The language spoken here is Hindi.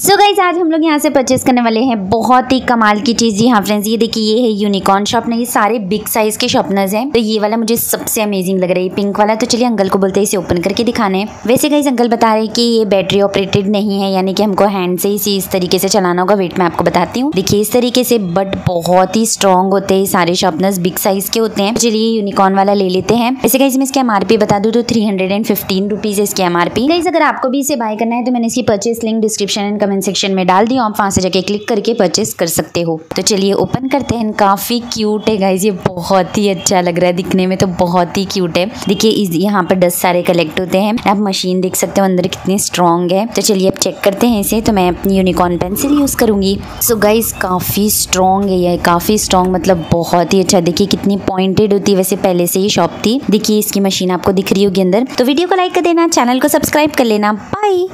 सो so गाइज़ आज हम लोग यहाँ से परचेज करने वाले हैं बहुत ही कमाल की चीज़ जी। हाँ फ्रेंड्स ये देखिए, ये है यूनिकॉर्न शॉपनर ये सारे बिग साइज़ के शॉपनर्स हैं। तो ये वाला मुझे सबसे अमेजिंग लग रहा है पिंक वाला। तो चलिए अंकल को बोलते हैं इसे ओपन करके दिखाने। वैसे गाइज़ अंकल बता रहे हैं कि ये बैटरी ऑपरेटेड नहीं है, यानी कि हमको हैंड से ही इस तरीके से चलाना होगा। वेट मैं आपको बताती हूँ। देखिए, इस तरीके से बट बहुत ही स्ट्रॉन्ग होते हैं सारे शॉपनर्स बिग साइज़ के होते हैं। चलिए यूनिकॉर्न वाला ले लेते हैं। वैसे गाइज़ मैं इसकी एमआरपी बता दूँ तो थ्री हंड्रेड रुपीज़ इसकी एमआरपी गाइज़ अगर आपको भी इसे बाय करना है तो मैंने इसकी purchase link description and comment section में डाल दी आप वहाँ से जाके क्लिक करके परचेस कर सकते हो। तो चलिए ओपन करते हैं। काफ़ी क्यूट है गाइज़ ये बहुत ही अच्छा लग रहा है दिखने में तो बहुत ही क्यूट है। देखिए यहाँ पर दस सारे कलेक्ट होते हैं। आप मशीन देख सकते हो, अंदर कितनी स्ट्रॉन्ग है। तो चलिए अब चेक करते हैं इसे। तो मैं अपनी यूनिकॉर्न पेंसिल यूज़ करूँगी। सो गाइज़ काफ़ी स्ट्रॉन्ग है ये, काफ़ी स्ट्रॉन्ग मतलब बहुत ही अच्छा। देखिए, कितनी पॉइंटेड होती है। वैसे पहले से ही शॉप थी। देखिए, इसकी मशीन आपको दिख रही होगी अंदर। तो वीडियो को लाइक कर देना चैनल को सब्सक्राइब कर लेना। बाय